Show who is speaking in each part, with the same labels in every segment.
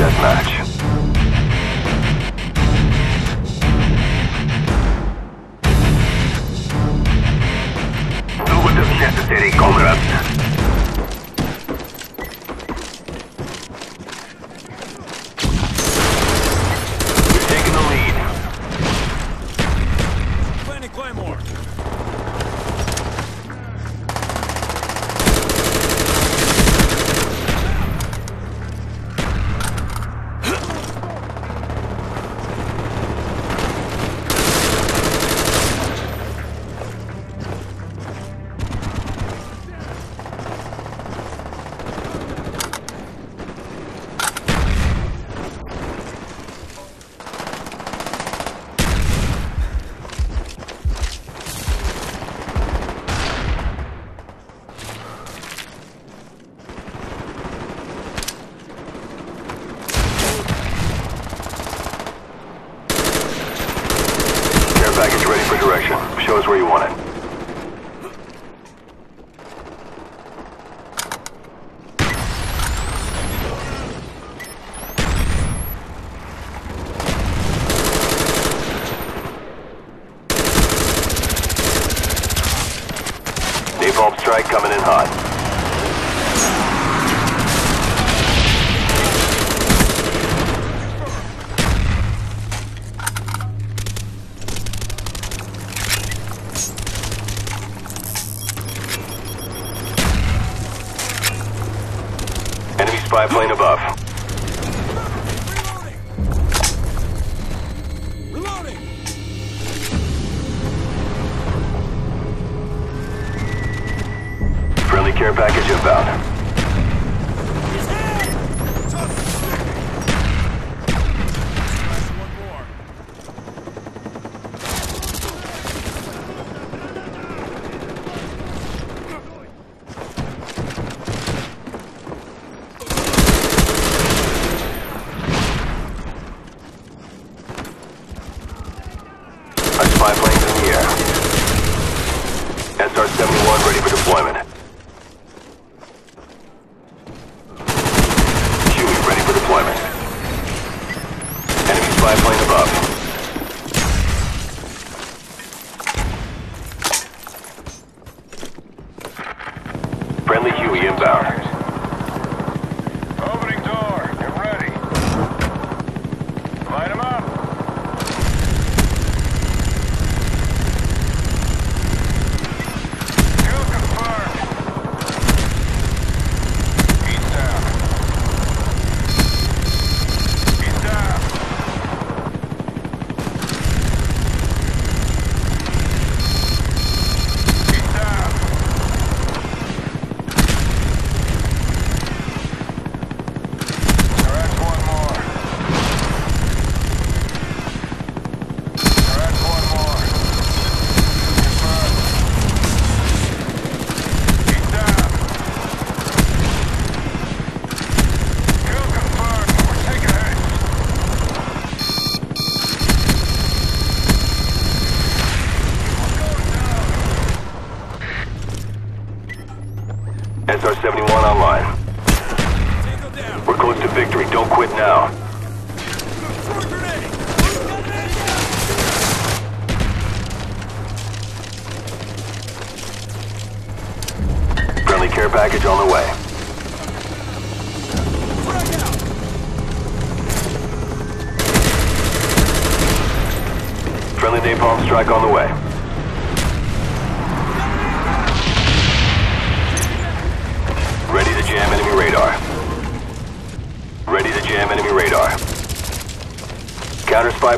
Speaker 1: deathmatch. Show where you want it. Strike coming in hot.
Speaker 2: Reloading!
Speaker 1: Friendly care package inbound. Spy planes in the air. SR-71 ready for deployment. Huey ready for deployment. Enemy spy plane above. Friendly Huey inbound. SR-71 online. We're close to victory. Don't quit now. Friendly care package on the way. Friendly napalm strike on the way.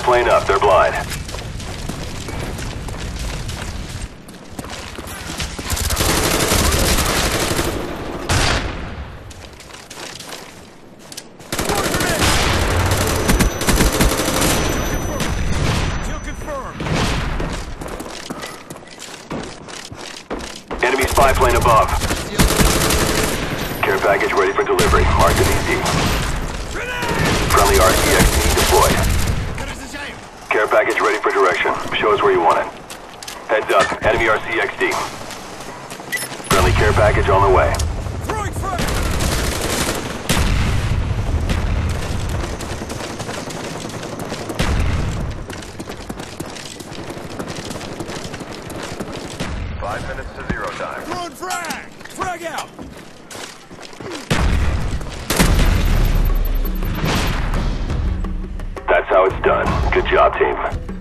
Speaker 1: Plane up. They're blind. Enemy spy plane above. Care package ready for delivery. Marked an ED. Friendly RCXD deployed. Care package ready for direction. Show us where you want it. Heads up, enemy RCXD. Friendly care package on the way.
Speaker 3: Five minutes to zero time.
Speaker 2: Run frag! Frag out!
Speaker 1: team.